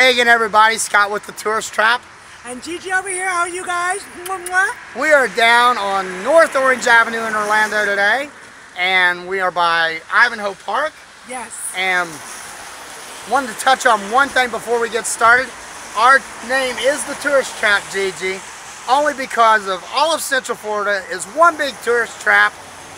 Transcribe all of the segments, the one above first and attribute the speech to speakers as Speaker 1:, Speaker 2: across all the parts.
Speaker 1: Hey again everybody, Scott with the Tourist Trap.
Speaker 2: And Gigi over here, how are you guys?
Speaker 1: We are down on North Orange Avenue in Orlando today, and we are by Ivanhoe Park.
Speaker 2: Yes.
Speaker 1: And wanted to touch on one thing before we get started. Our name is the Tourist Trap, Gigi, only because of all of Central Florida is one big tourist trap,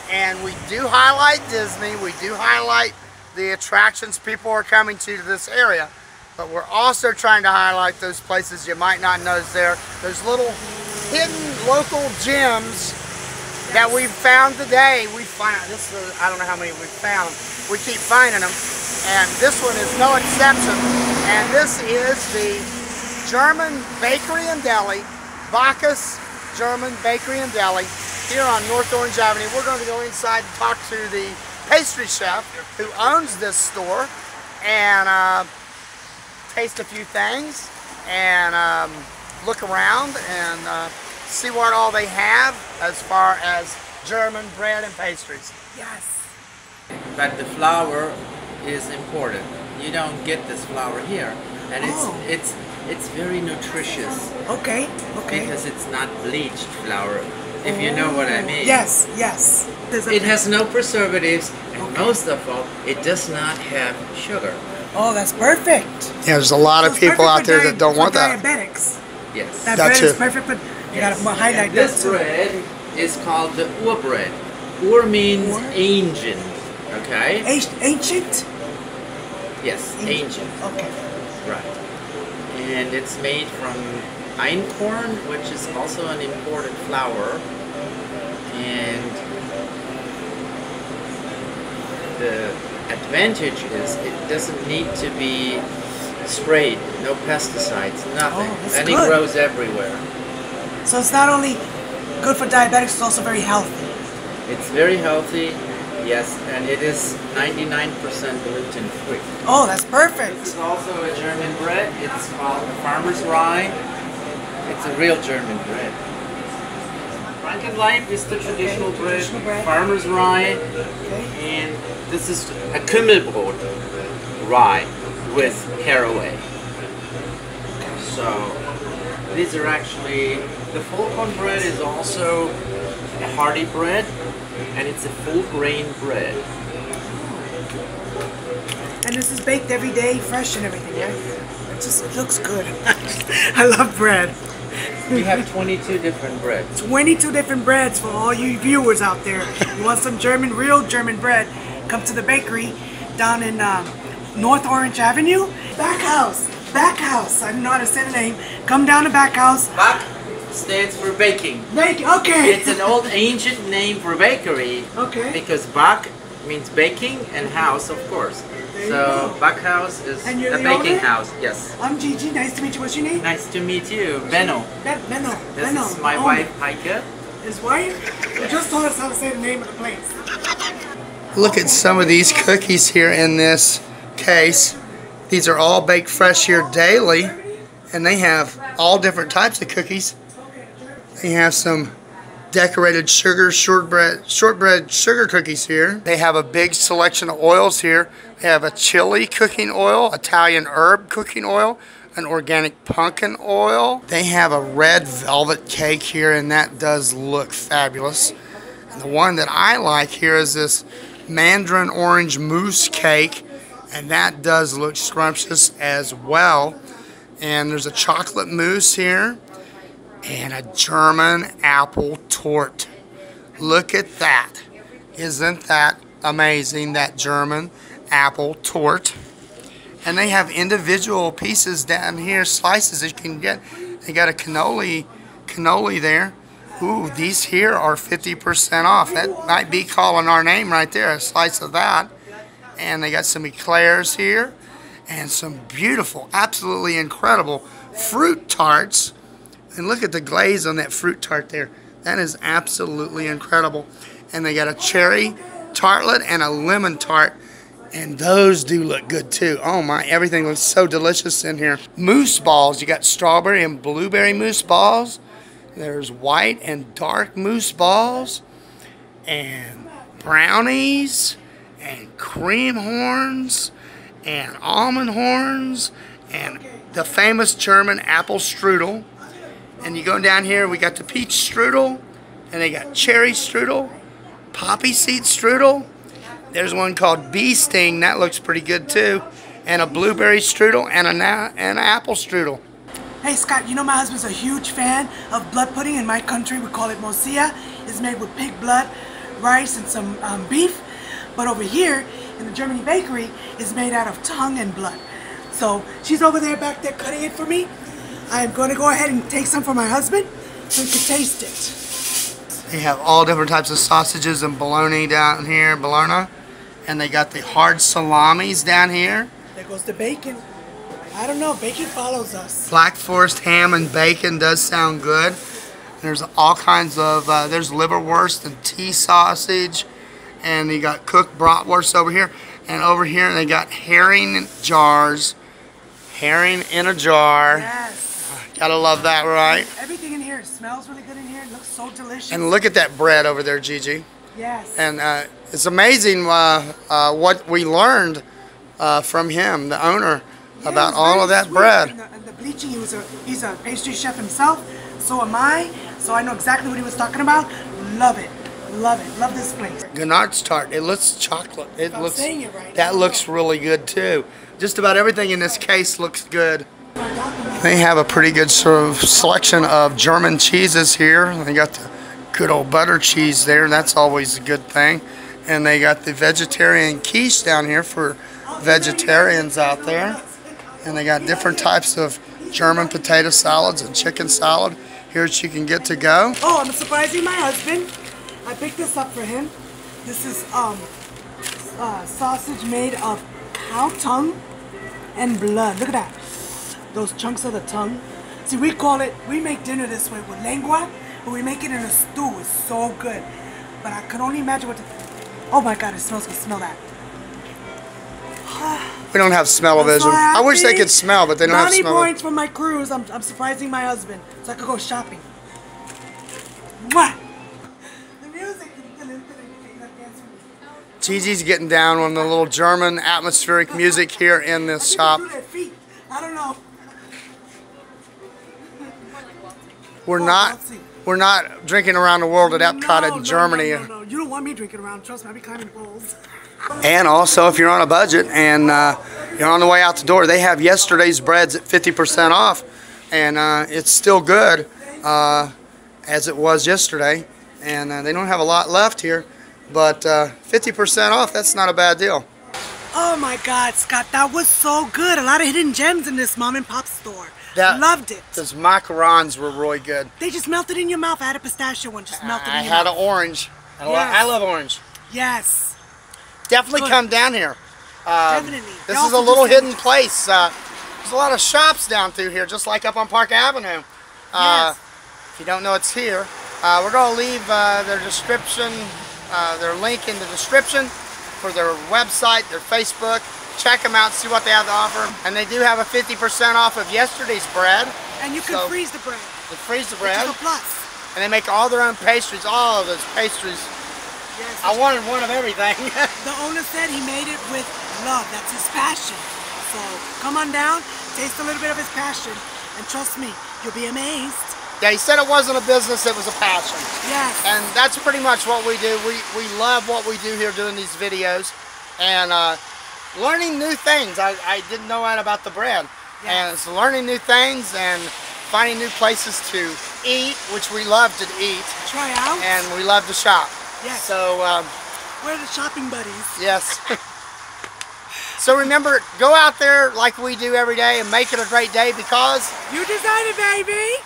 Speaker 1: and we do highlight Disney, we do highlight the attractions people are coming to this area but we're also trying to highlight those places you might not notice there. Those little hidden local gems that we've found today. We find this is I don't know how many we've found. We keep finding them, and this one is no exception. And this is the German Bakery and Deli, Backhaus German Bakery and Deli, here on North Orange Avenue. We're going to go inside and talk to the pastry chef who owns this store, and. Uh, taste a few things and um, look around and uh, see what all they have as far as German bread and pastries.
Speaker 2: Yes.
Speaker 3: But the flour is important. You don't get this flour here. And it's
Speaker 2: oh.
Speaker 3: it's it's very nutritious.
Speaker 2: Okay, okay.
Speaker 3: Because it's not bleached flour, if you know what I mean.
Speaker 2: Yes, yes.
Speaker 3: It has no preservatives, and okay. most of all, it does not have sugar.
Speaker 2: Oh, that's perfect.
Speaker 1: Yeah, there's a lot so of people out there that don't want that.
Speaker 2: Diabetics.
Speaker 3: Yes.
Speaker 2: That, that bread too. is perfect, but you yes. gotta highlight
Speaker 3: and this bread is called the Ur bread. Ur means Ur? ancient. Okay.
Speaker 2: ancient.
Speaker 3: Yes, ancient. ancient.
Speaker 2: Okay.
Speaker 3: Right. And it's made from einkorn, which is also an imported flour, and the advantage is it doesn't need to be sprayed, no pesticides, nothing.
Speaker 2: Oh,
Speaker 3: and
Speaker 2: good.
Speaker 3: it grows everywhere.
Speaker 2: So it's not only good for diabetics, it's also very healthy.
Speaker 3: It's very healthy, yes, and it is 99% gluten free.
Speaker 2: Oh, that's perfect.
Speaker 3: This is also a German bread. It's called Farmer's Rye. It's a real German bread. Frankenlaib is the traditional, okay, bread, traditional bread, Farmer's Rye, okay. and this is a Kümmelbrot rye with caraway. So these are actually, the full corn bread is also a hearty bread and it's a full grain bread.
Speaker 2: And this is baked every day, fresh and everything, right? It just looks good. I love bread.
Speaker 3: We have 22 different breads.
Speaker 2: 22 different breads for all you viewers out there. You want some German, real German bread? Come to the bakery down in um, North Orange Avenue. Backhaus, Backhaus. I don't know how to say the name. Come down to Backhaus.
Speaker 3: Back stands for baking.
Speaker 2: Baking, okay.
Speaker 3: It's an old ancient name for bakery.
Speaker 2: Okay.
Speaker 3: Because back means baking and house, of course. So Backhaus is a baking owner? house. Yes.
Speaker 2: I'm Gigi. Nice to meet you. What's your name?
Speaker 3: Nice to meet you, Benno.
Speaker 2: Ben Benno.
Speaker 3: This
Speaker 2: Benno.
Speaker 3: is my wife, Heike.
Speaker 2: His wife? You just told us how to say the name of the place.
Speaker 1: Look at some of these cookies here in this case. These are all baked fresh here daily. And they have all different types of cookies. They have some decorated sugar shortbread shortbread sugar cookies here. They have a big selection of oils here. They have a chili cooking oil, Italian herb cooking oil, an organic pumpkin oil. They have a red velvet cake here and that does look fabulous. And the one that I like here is this mandarin orange mousse cake and that does look scrumptious as well. And there's a chocolate mousse here and a German apple torte look at that. Isn't that amazing that German apple torte and they have individual pieces down here slices that you can get. They got a cannoli cannoli there Ooh, these here are 50% off. That might be calling our name right there, a slice of that. And they got some eclairs here and some beautiful, absolutely incredible fruit tarts. And look at the glaze on that fruit tart there. That is absolutely incredible. And they got a cherry tartlet and a lemon tart. And those do look good too. Oh my, everything looks so delicious in here. Mousse balls. You got strawberry and blueberry mousse balls. There's white and dark mousse balls and brownies and cream horns and almond horns and the famous German apple strudel. And you go down here, we got the peach strudel, and they got cherry strudel, poppy seed strudel. There's one called bee sting, that looks pretty good too, and a blueberry strudel and a and an apple strudel.
Speaker 2: Hey Scott, you know my husband's a huge fan of blood pudding. In my country, we call it morcilla. It's made with pig blood, rice, and some um, beef. But over here, in the Germany bakery, it's made out of tongue and blood. So she's over there back there cutting it for me. I'm going to go ahead and take some for my husband so he can taste it.
Speaker 1: They have all different types of sausages and bologna down here, bologna. And they got the hard salamis down here.
Speaker 2: There goes the bacon. I don't know, bacon follows us.
Speaker 1: Black Forest ham and bacon does sound good. There's all kinds of, uh, there's liverwurst and tea sausage. And you got cooked bratwurst over here. And over here they got herring jars. Herring in a jar.
Speaker 2: Yes.
Speaker 1: Gotta love that, right?
Speaker 2: Everything in here it smells really good in here. It looks so delicious.
Speaker 1: And look at that bread over there, Gigi.
Speaker 2: yes.
Speaker 1: And uh, it's amazing uh, uh, what we learned uh, from him, the owner, about all of that
Speaker 2: sweet.
Speaker 1: bread.
Speaker 2: And the, and the bleaching, he was a he's a pastry chef himself. So am I. So I know exactly what he was talking about. Love it, love it, love this place.
Speaker 1: Ganache tart. It looks chocolate. It
Speaker 2: I'm
Speaker 1: looks.
Speaker 2: saying it right.
Speaker 1: That looks really good too. Just about everything in this case looks good. They have a pretty good sort of selection of German cheeses here. They got the good old butter cheese there. That's always a good thing. And they got the vegetarian quiche down here for oh, vegetarians out there. And they got different types of German potato salads and chicken salad. Here's you can get to go.
Speaker 2: Oh, I'm surprising my husband. I picked this up for him. This is um uh, sausage made of cow tongue and blood. Look at that. Those chunks of the tongue. See, we call it, we make dinner this way with lengua, but we make it in a stew. It's so good. But I can only imagine what the, oh my God, it smells good. Smell that.
Speaker 1: We don't have smell-o-vision.
Speaker 2: I'm so
Speaker 1: I wish they could smell, but they don't have smell.
Speaker 2: points from my cruise. I'm, I'm surprising my husband so I could go shopping. Mwah! The music.
Speaker 1: Gigi's getting down on the little German atmospheric music here in this shop.
Speaker 2: do their feet. I don't know.
Speaker 1: We're not we're not drinking around the world at Epcot
Speaker 2: No,
Speaker 1: in
Speaker 2: no,
Speaker 1: Germany.
Speaker 2: No, no, no. You don't want me drinking around. Trust me, I'll be climbing poles.
Speaker 1: And also, if you're on a budget and uh, you're on the way out the door, they have yesterday's breads at 50% off, and uh, it's still good uh, as it was yesterday. And uh, they don't have a lot left here, but uh, 50% off, that's not a bad deal.
Speaker 2: Oh my God, Scott, that was so good. A lot of hidden gems in this mom and pop store.
Speaker 1: That-
Speaker 2: Loved it.
Speaker 1: Those macarons were really good.
Speaker 2: They just melted in your mouth. I had a pistachio one, just melted
Speaker 1: I
Speaker 2: in your mouth.
Speaker 1: I had an orange. I, lo-
Speaker 2: Yes.
Speaker 1: I love orange.
Speaker 2: Yes,
Speaker 1: Definitely
Speaker 2: Good.
Speaker 1: come down here. Um,
Speaker 2: definitely.
Speaker 1: This is a little hidden
Speaker 2: sandwiches.
Speaker 1: place. Uh, there's a lot of shops down through here, just like up on Park Avenue. Uh,
Speaker 2: Yes.
Speaker 1: If you don't know it's here, uh, we're going to leave uh, their description, uh, their link in the description for their website, their Facebook. Check them out, see what they have to offer. And they do have a 50% off of yesterday's bread.
Speaker 2: And you can
Speaker 1: So-
Speaker 2: freeze the bread.
Speaker 1: They freeze the bread.
Speaker 2: plus.
Speaker 1: And they make all their own pastries, all of those pastries.
Speaker 2: Yes.
Speaker 1: I wanted one of everything.
Speaker 2: The owner said he made it with love. That's his passion. So come on down, taste a little bit of his passion, and trust me, you'll be amazed.
Speaker 1: yeah, he said it wasn't a business, it was a passion.
Speaker 2: Yes.
Speaker 1: And that's pretty much what we do. We, we love what we do here doing these videos and uh, learning new things. I, I didn't know that about the bread. And it's learning new things and finding new places to eat, which we love to eat,
Speaker 2: Try out.
Speaker 1: and we love to shop.
Speaker 2: Yes.
Speaker 1: So, um,
Speaker 2: We're the shopping buddies.
Speaker 1: yes. so remember, go out there like we do every day and make it a great day because
Speaker 2: You designed it, baby.